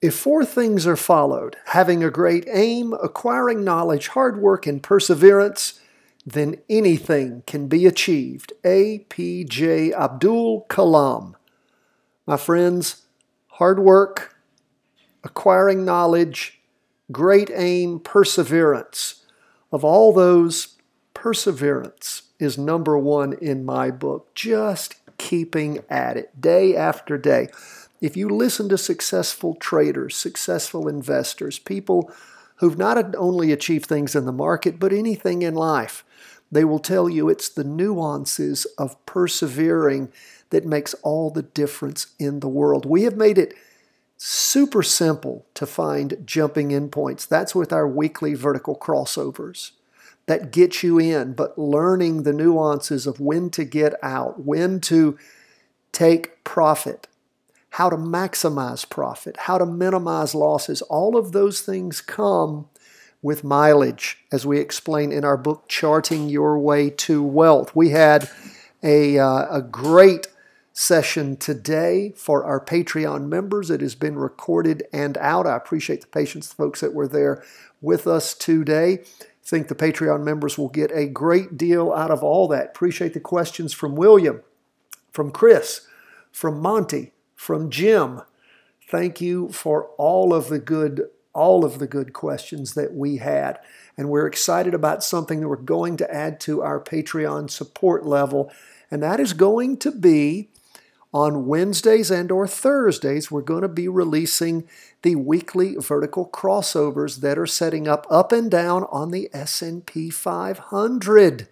If four things are followed having a great aim, acquiring knowledge, hard work, and perseverance then anything can be achieved. A.P.J. Abdul Kalam. My friends, hard work, acquiring knowledge, great aim, perseverance. Of all those, perseverance is number one in my book. Just keeping at it day after day. If you listen to successful traders, successful investors, people who've not only achieved things in the market, but anything in life, they will tell you it's the nuances of persevering that makes all the difference in the world. We have made it super simple to find jumping in points. That's with our weekly vertical crossovers that get you in, but learning the nuances of when to get out, when to take profit, how to maximize profit, how to minimize losses, all of those things come with mileage, as we explain in our book, Charting Your Way to Wealth. We had a, uh, a great session today for our Patreon members. It has been recorded and out. I appreciate the patience, the folks that were there with us today. Think the Patreon members will get a great deal out of all that. Appreciate the questions from William, from Chris, from Monty, from Jim. Thank you for all of the good all of the good questions that we had. And we're excited about something that we're going to add to our Patreon support level, and that is going to be on Wednesdays and or Thursdays, we're going to be releasing the weekly vertical crossovers that are setting up up and down on the S&P 500.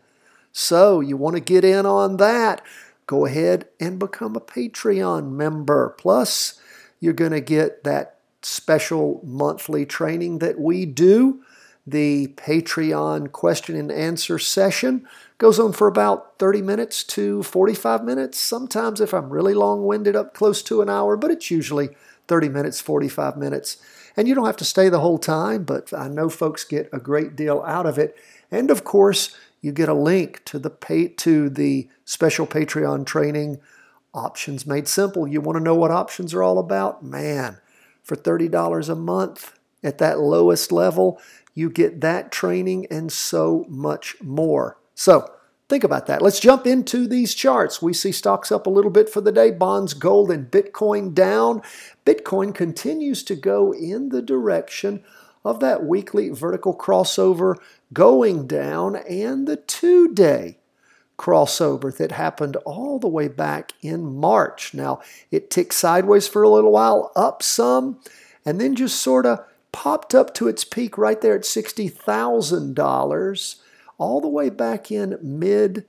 So, you want to get in on that, go ahead and become a Patreon member. Plus, you're going to get that special monthly training that we do. The Patreon question and answer session goes on for about 30 minutes to 45 minutes. Sometimes, if I'm really long winded, up close to an hour, but it's usually 30 minutes, 45 minutes. And you don't have to stay the whole time, but I know folks get a great deal out of it. And of course, you get a link to the pay, to the special Patreon training options made simple. You want to know what options are all about? Man, for $30 a month at that lowest level. You get that training and so much more. So think about that. Let's jump into these charts. We see stocks up a little bit for the day, bonds, gold, and Bitcoin down. Bitcoin continues to go in the direction of that weekly vertical crossover going down and the two day crossover that happened all the way back in March. Now, it ticked sideways for a little while, up some, and then just sort of popped up to its peak right there at $60,000 all the way back in mid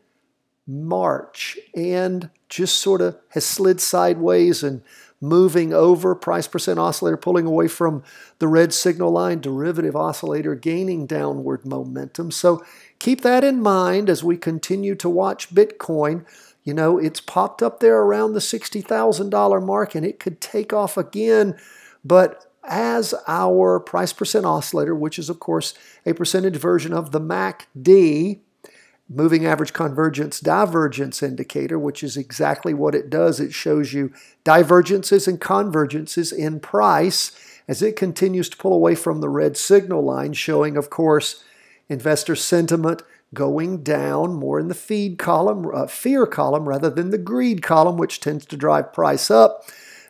March and just sort of has slid sideways and moving over. Price percent oscillator pulling away from the red signal line, derivative oscillator gaining downward momentum. So keep that in mind as we continue to watch Bitcoin. You know, it's popped up there around the $60,000 mark and it could take off again. But as our price percent oscillator, which is, of course, a percentage version of the MACD, moving average convergence divergence indicator, which is exactly what it does. It shows you divergences and convergences in price as it continues to pull away from the red signal line, showing, of course, investor sentiment going down more in the feed column, uh, fear column, rather than the greed column, which tends to drive price up.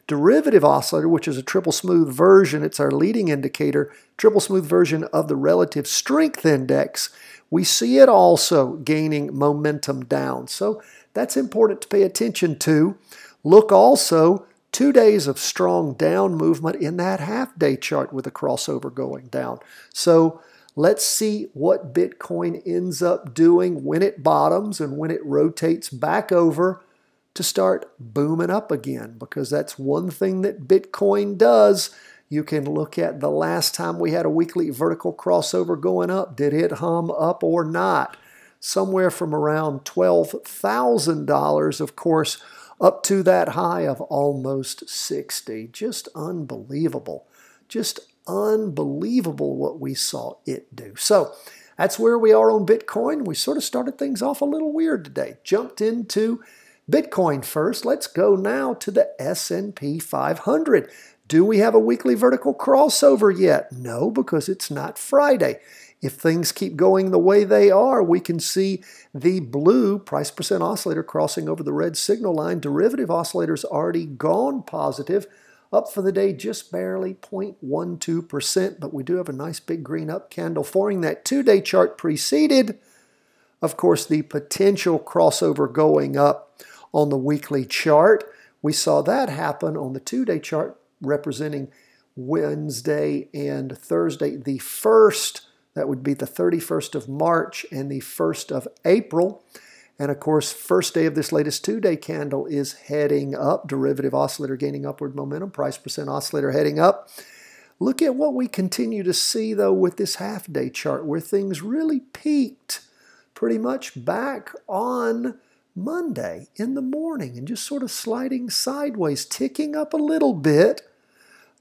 Derivative oscillator, which is a triple smooth version, it's our leading indicator, triple smooth version of the relative strength index. We see it also gaining momentum down. So that's important to pay attention to. Look also two days of strong down movement in that half day chart with a crossover going down. So Let's see what Bitcoin ends up doing when it bottoms and when it rotates back over to start booming up again because that's one thing that Bitcoin does. You can look at the last time we had a weekly vertical crossover going up. Did it hum up or not? Somewhere from around $12,000, of course, up to that high of almost 60. Just unbelievable. Just unbelievable what we saw it do. So that's where we are on Bitcoin. We sort of started things off a little weird today. Jumped into Bitcoin first. Let's go now to the S&P 500. Do we have a weekly vertical crossover yet? No, because it's not Friday. If things keep going the way they are, we can see the blue price percent oscillator crossing over the red signal line. Derivative oscillator's already gone positive, up for the day just barely 0.12%, but we do have a nice big green up candle forming that two-day chart preceded, of course, the potential crossover going up on the weekly chart. We saw that happen on the two-day chart representing Wednesday and Thursday, the first that would be the 31st of March and the 1st of April. And of course, first day of this latest two-day candle is heading up. Derivative oscillator gaining upward momentum. Price percent oscillator heading up. Look at what we continue to see, though, with this half-day chart, where things really peaked pretty much back on Monday in the morning and just sort of sliding sideways, ticking up a little bit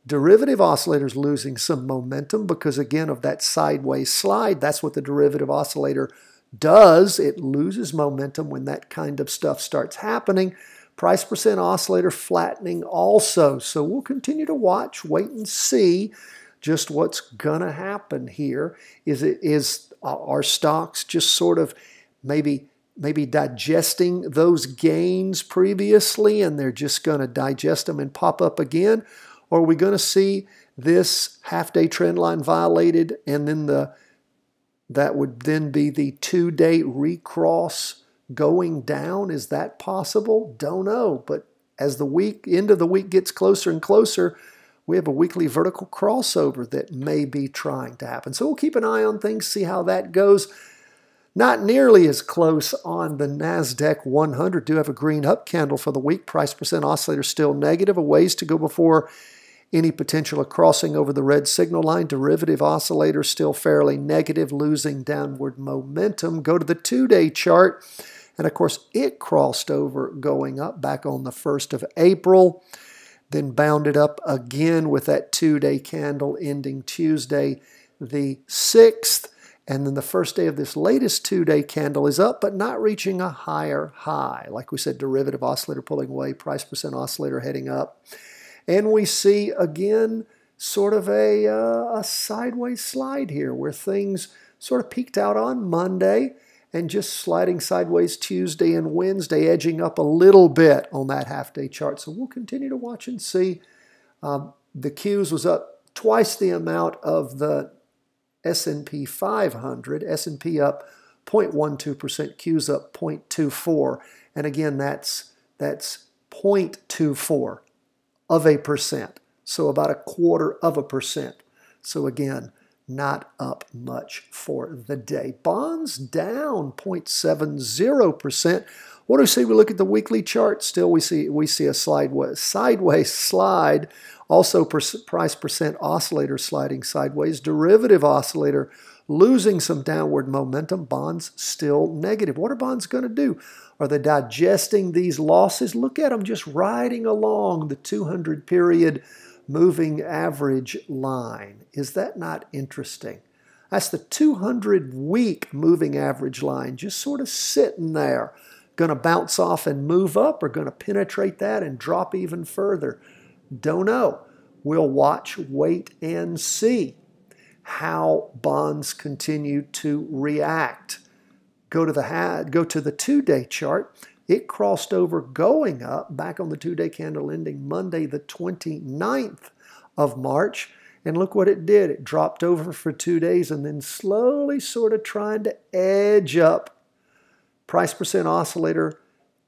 Derivative oscillators losing some momentum because, again, of that sideways slide. That's what the derivative oscillator does. It loses momentum when that kind of stuff starts happening. Price percent oscillator flattening also. So we'll continue to watch, wait and see just what's going to happen here. Is it is uh, our stocks just sort of maybe maybe digesting those gains previously and they're just going to digest them and pop up again? Or are we going to see this half-day trend line violated and then the that would then be the two-day recross going down? Is that possible? Don't know. But as the week end of the week gets closer and closer, we have a weekly vertical crossover that may be trying to happen. So we'll keep an eye on things, see how that goes. Not nearly as close on the NASDAQ 100. Do have a green up candle for the week. Price percent oscillator still negative. A ways to go before any potential of crossing over the red signal line. Derivative oscillator still fairly negative, losing downward momentum. Go to the two-day chart. And of course, it crossed over going up back on the 1st of April, then bounded up again with that two-day candle ending Tuesday the 6th. And then the first day of this latest two-day candle is up, but not reaching a higher high. Like we said, derivative oscillator pulling away, price percent oscillator heading up. And we see again sort of a, uh, a sideways slide here where things sort of peaked out on Monday and just sliding sideways Tuesday and Wednesday, edging up a little bit on that half-day chart. So we'll continue to watch and see. Um, the Qs was up twice the amount of the S&P 500. S&P up 0.12%, Qs up 0.24. And again, that's, that's 0.24 of a percent. So about a quarter of a percent. So again, not up much for the day. Bonds down 0.70%. What do we see? We look at the weekly chart. Still, we see we see a sideways, sideways slide. Also, price percent oscillator sliding sideways. Derivative oscillator losing some downward momentum. Bonds still negative. What are bonds going to do? Are they digesting these losses? Look at them just riding along the 200 period moving average line. Is that not interesting? That's the 200 week moving average line just sort of sitting there. Going to bounce off and move up or going to penetrate that and drop even further? Don't know. We'll watch, wait, and see how bonds continue to react. Go to the go to the two-day chart. It crossed over going up back on the two-day candle ending Monday the 29th of March. And look what it did. It dropped over for two days and then slowly sort of trying to edge up. Price percent oscillator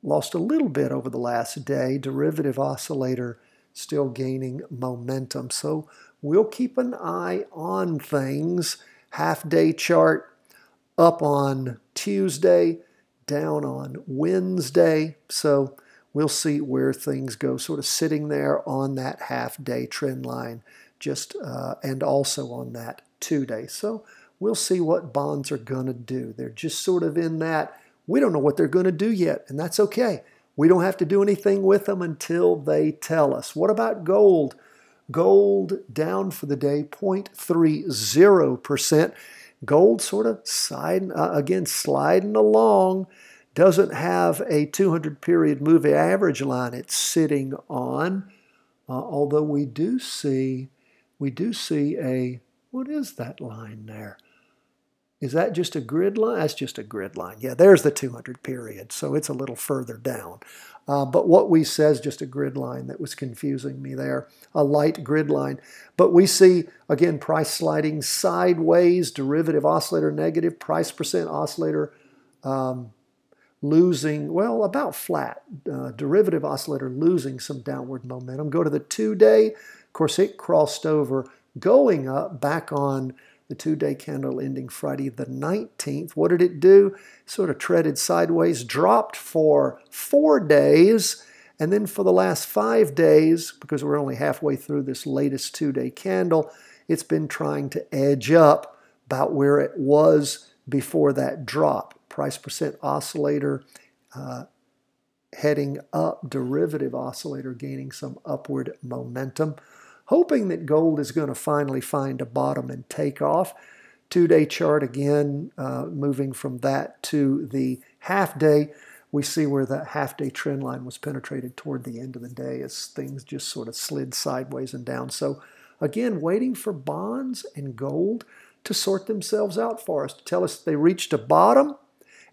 lost a little bit over the last day. Derivative oscillator still gaining momentum. So we'll keep an eye on things. Half day chart up on Tuesday, down on Wednesday. So we'll see where things go, sort of sitting there on that half day trend line, just uh, and also on that two day. So we'll see what bonds are going to do. They're just sort of in that. We don't know what they're going to do yet, and that's okay. We don't have to do anything with them until they tell us. What about gold? Gold down for the day 0.30%. Gold sort of sliding, uh, again, sliding along. Doesn't have a 200 period moving average line it's sitting on. Uh, although we do see, we do see a, what is that line there? Is that just a grid line? That's just a grid line. Yeah, there's the 200 period, so it's a little further down. Uh, but what we says just a grid line that was confusing me there, a light grid line. But we see, again, price sliding sideways, derivative oscillator negative, price percent oscillator um, losing, well, about flat. Uh, derivative oscillator losing some downward momentum. Go to the two-day. Of course, it crossed over, going up back on the two-day candle ending Friday the 19th. What did it do? Sort of treaded sideways, dropped for four days, and then for the last five days, because we're only halfway through this latest two-day candle, it's been trying to edge up about where it was before that drop. Price percent oscillator uh, heading up, derivative oscillator gaining some upward momentum hoping that gold is going to finally find a bottom and take off. Two-day chart again, uh, moving from that to the half-day. We see where the half-day trend line was penetrated toward the end of the day as things just sort of slid sideways and down. So again, waiting for bonds and gold to sort themselves out for us, to tell us they reached a bottom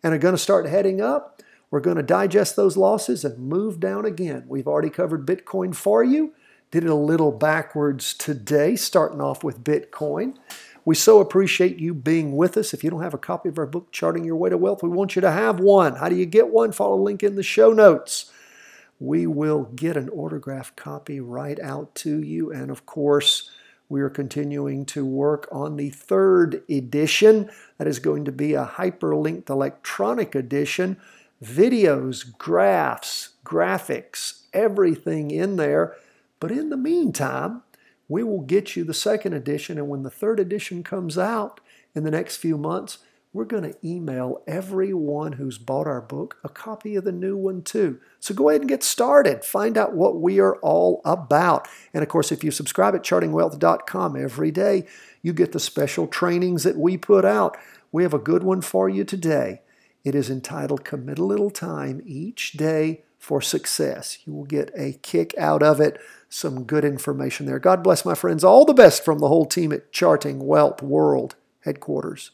and are going to start heading up. We're going to digest those losses and move down again. We've already covered Bitcoin for you. Did it a little backwards today, starting off with Bitcoin. We so appreciate you being with us. If you don't have a copy of our book, Charting Your Way to Wealth, we want you to have one. How do you get one? Follow the link in the show notes. We will get an autographed copy right out to you. And of course, we are continuing to work on the third edition. That is going to be a hyperlinked electronic edition. Videos, graphs, graphics, everything in there but in the meantime, we will get you the second edition, and when the third edition comes out in the next few months, we're going to email everyone who's bought our book a copy of the new one too. So go ahead and get started. Find out what we are all about. And of course, if you subscribe at chartingwealth.com every day, you get the special trainings that we put out. We have a good one for you today. It is entitled Commit a Little Time Each Day for Success. You will get a kick out of it some good information there. God bless my friends. All the best from the whole team at Charting Wealth World headquarters.